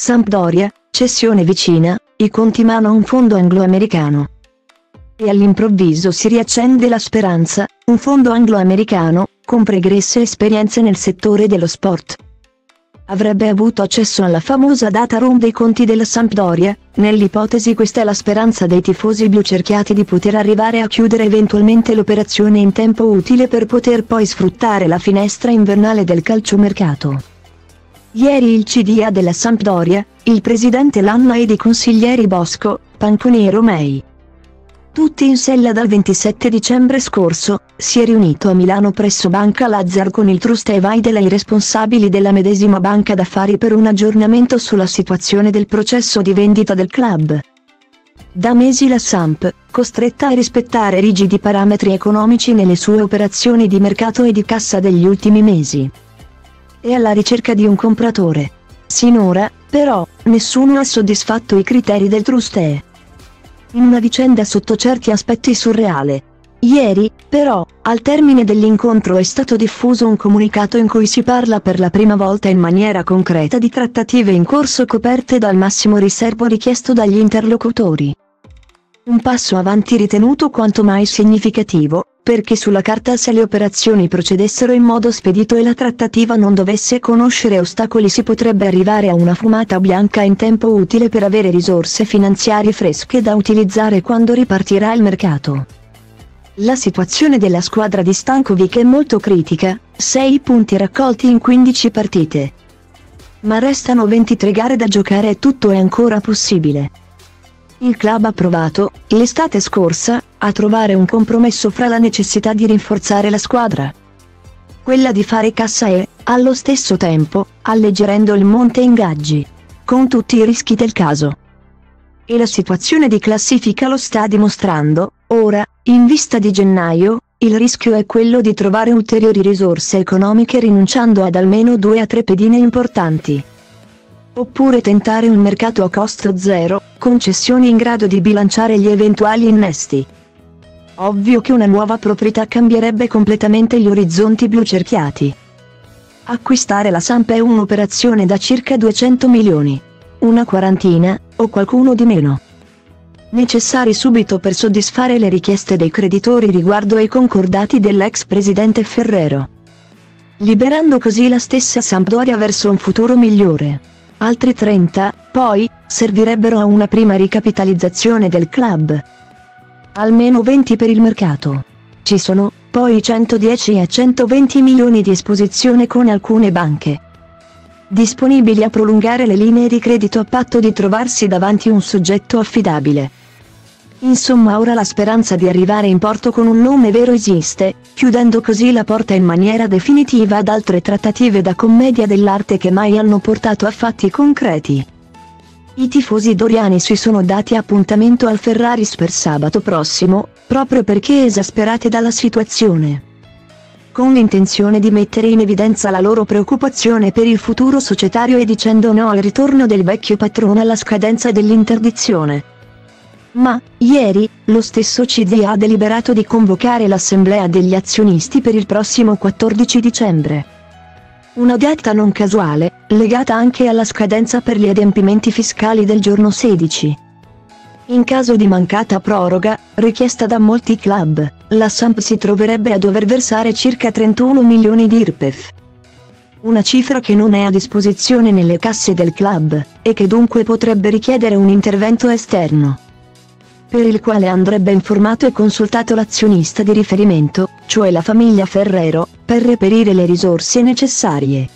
Sampdoria, cessione vicina, i conti mano a un fondo anglo-americano. E all'improvviso si riaccende la speranza, un fondo anglo-americano, con pregresse esperienze nel settore dello sport. Avrebbe avuto accesso alla famosa data room dei conti della Sampdoria, nell'ipotesi questa è la speranza dei tifosi blu cerchiati di poter arrivare a chiudere eventualmente l'operazione in tempo utile per poter poi sfruttare la finestra invernale del calciomercato. Ieri il CDA della Sampdoria, il presidente Lanna ed i consiglieri Bosco, Panconi e Romei. Tutti in sella dal 27 dicembre scorso, si è riunito a Milano presso Banca Lazzar con il trust e Vaidela i responsabili della medesima banca d'affari per un aggiornamento sulla situazione del processo di vendita del club. Da mesi la Samp, costretta a rispettare rigidi parametri economici nelle sue operazioni di mercato e di cassa degli ultimi mesi e alla ricerca di un compratore. Sinora, però, nessuno ha soddisfatto i criteri del truste. In una vicenda sotto certi aspetti surreale. Ieri, però, al termine dell'incontro è stato diffuso un comunicato in cui si parla per la prima volta in maniera concreta di trattative in corso coperte dal massimo riservo richiesto dagli interlocutori. Un passo avanti ritenuto quanto mai significativo, perché sulla carta se le operazioni procedessero in modo spedito e la trattativa non dovesse conoscere ostacoli si potrebbe arrivare a una fumata bianca in tempo utile per avere risorse finanziarie fresche da utilizzare quando ripartirà il mercato. La situazione della squadra di Stankovic è molto critica, 6 punti raccolti in 15 partite. Ma restano 23 gare da giocare e tutto è ancora possibile. Il club ha provato, l'estate scorsa, a trovare un compromesso fra la necessità di rinforzare la squadra, quella di fare cassa e, allo stesso tempo, alleggerendo il monte ingaggi, con tutti i rischi del caso. E la situazione di classifica lo sta dimostrando, ora, in vista di gennaio, il rischio è quello di trovare ulteriori risorse economiche rinunciando ad almeno due a tre pedine importanti. Oppure tentare un mercato a costo zero, concessioni in grado di bilanciare gli eventuali innesti. Ovvio che una nuova proprietà cambierebbe completamente gli orizzonti blu cerchiati. Acquistare la Samp è un'operazione da circa 200 milioni. Una quarantina, o qualcuno di meno. Necessari subito per soddisfare le richieste dei creditori riguardo ai concordati dell'ex presidente Ferrero. Liberando così la stessa Sampdoria verso un futuro migliore. Altri 30, poi, servirebbero a una prima ricapitalizzazione del club. Almeno 20 per il mercato. Ci sono, poi 110 a 120 milioni di esposizione con alcune banche. Disponibili a prolungare le linee di credito a patto di trovarsi davanti un soggetto affidabile. Insomma ora la speranza di arrivare in porto con un nome vero esiste, chiudendo così la porta in maniera definitiva ad altre trattative da commedia dell'arte che mai hanno portato a fatti concreti. I tifosi doriani si sono dati appuntamento al Ferraris per sabato prossimo, proprio perché esasperati dalla situazione. Con l'intenzione di mettere in evidenza la loro preoccupazione per il futuro societario e dicendo no al ritorno del vecchio patrono alla scadenza dell'interdizione. Ma, ieri, lo stesso CDA ha deliberato di convocare l'assemblea degli azionisti per il prossimo 14 dicembre. Una data non casuale, legata anche alla scadenza per gli adempimenti fiscali del giorno 16. In caso di mancata proroga, richiesta da molti club, la Samp si troverebbe a dover versare circa 31 milioni di IRPEF. Una cifra che non è a disposizione nelle casse del club, e che dunque potrebbe richiedere un intervento esterno per il quale andrebbe informato e consultato l'azionista di riferimento, cioè la famiglia Ferrero, per reperire le risorse necessarie.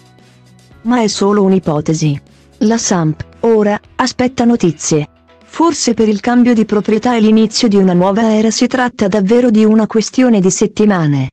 Ma è solo un'ipotesi. La Samp, ora, aspetta notizie. Forse per il cambio di proprietà e l'inizio di una nuova era si tratta davvero di una questione di settimane.